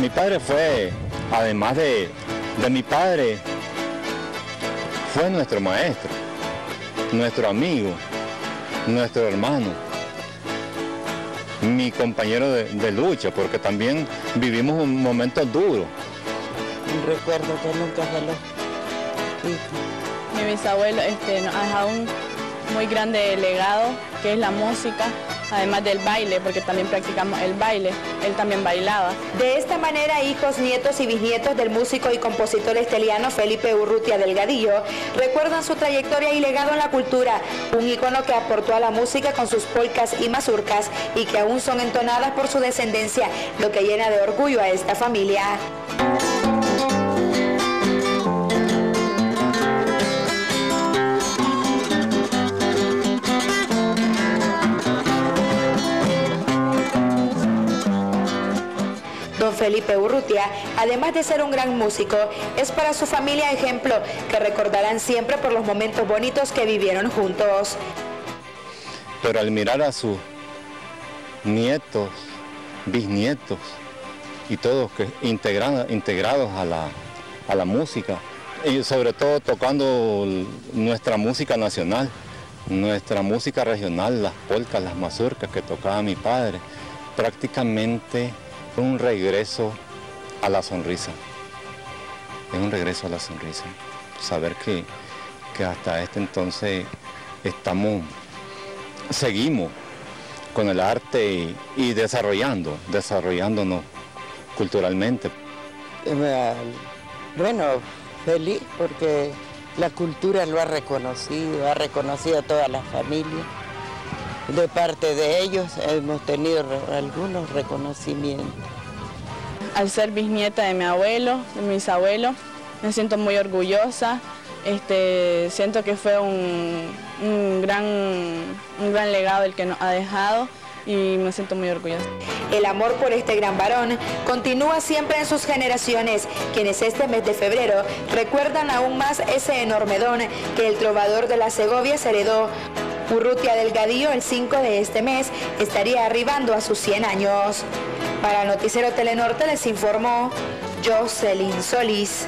Mi padre fue, además de, de mi padre, fue nuestro maestro, nuestro amigo, nuestro hermano, mi compañero de, de lucha, porque también vivimos un momento duro. Un recuerdo que nunca se lo Mi bisabuelo este, nos ha dejado un muy grande legado, que es la música, además del baile, porque también practicamos el baile, él también bailaba. De esta manera, hijos, nietos y bisnietos del músico y compositor esteliano Felipe Urrutia Delgadillo recuerdan su trayectoria y legado en la cultura, un icono que aportó a la música con sus polcas y mazurcas y que aún son entonadas por su descendencia, lo que llena de orgullo a esta familia. Don Felipe Urrutia, además de ser un gran músico, es para su familia ejemplo que recordarán siempre por los momentos bonitos que vivieron juntos. Pero al mirar a sus nietos, bisnietos y todos que integrados, integrados a la, a la música, y sobre todo tocando nuestra música nacional, nuestra música regional, las polcas, las mazurcas que tocaba mi padre, prácticamente un regreso a la sonrisa. Es un regreso a la sonrisa. Saber que, que hasta este entonces estamos, seguimos con el arte y, y desarrollando, desarrollándonos culturalmente. Eh, Bueno, feliz porque la cultura lo ha reconocido, ha reconocido a toda la familia. De parte de ellos hemos tenido algunos reconocimientos. Al ser bisnieta de mi abuelo, de mi bisabuelo, me siento muy orgullosa. Este, siento que fue un, un gran, un gran legado el que nos ha dejado y me siento muy orgullosa. El amor por este gran varón continúa siempre en sus generaciones, quienes este mes de febrero recuerdan aún más ese enorme don que el trovador de la Segovia se heredó. Urrutia Delgadillo el 5 de este mes estaría arribando a sus 100 años. Para Noticiero Telenorte les informó Jocelyn Solís.